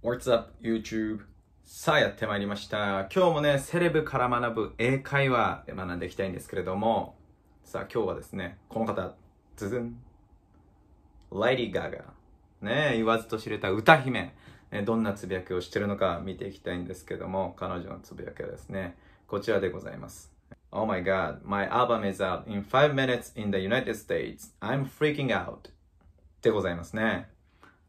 What's up, YouTube? さあやってまいりました。今日もね、セレブから学ぶ英会話で学んでいきたいんですけれども、さあ今日はですね、この方、ズズン。ライディ・ガガ。ね言わずと知れた歌姫。ねどんなつぶやきをしてるのか見ていきたいんですけども、彼女のつぶやきはですね、こちらでございます。Oh my god, my album is out in 5 minutes in the United States. I'm freaking out. でございますね。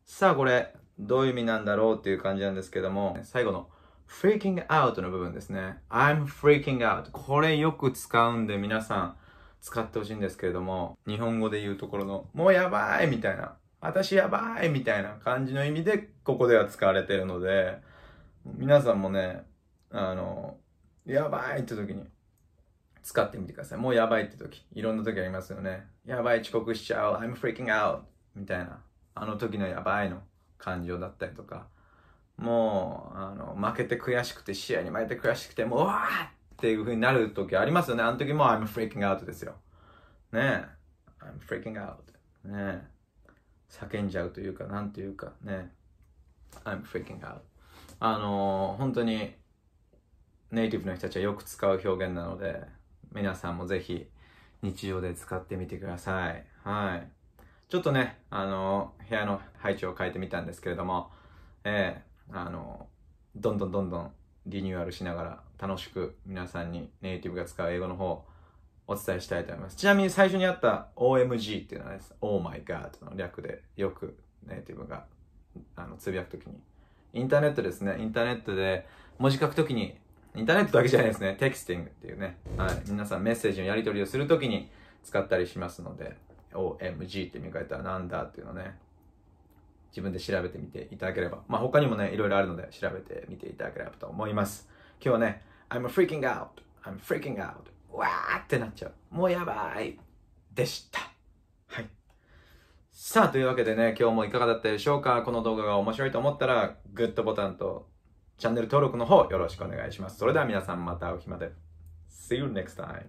さあこれ、どういう意味なんだろうっていう感じなんですけども、最後の freaking out の部分ですね。I'm freaking out. これよく使うんで皆さん使ってほしいんですけれども、日本語で言うところの、もうやばいみたいな、私やばいみたいな感じの意味で、ここでは使われてるので、皆さんもね、あの、やばいって時に使ってみてください。もうやばいって時、いろんな時ありますよね。やばい遅刻しちゃう、I'm freaking out みたいな、あの時のやばいの感情だったりとか、もう、あの、負けて悔しくて、試合に負けて悔しくて、もう、わーっていう風になる時ありますよね。あの時も I'm freaking out ですよ。ねえ。I'm freaking out. ねえ。叫んじゃうというか、なんていうか、ねえ。I'm freaking out. あのー本当に、ネイティブの人たちはよく使う表現なので、皆さんもぜひ、日常で使ってみてください。はい。ちょっとね、あの部屋の配置を変えてみたんですけれども、ええあのどんどんどんどんリニューアルしながら楽しく皆さんにネイティブが使う英語の方をお伝えしたいと思います。ちなみに最初にあった OMG っていうのはです。Oh my god の略でよくネイティブがあのつぶやくときに。インターネットですね。インターネットで文字書くときに、インターネットだけじゃないですね。テキスティングっていうね。はい。皆さんメッセージのやり取りをするときに使ったりしますので、OMG って見書いたらなんだっていうのね、自分で調べてみていただければ。まあ他にもね、いろいろあるので調べてみていただければと思います。今日はね、I'm freaking out, I'm freaking out, わーってなっちゃう。もうやばいでした。はい。さあ、というわけでね、今日もいかがだったでしょうか？この動画が面白いと思ったら、グッドボタンとチャンネル登録の方よろしくお願いします。それでは皆さんまた会う日まで。See you next time.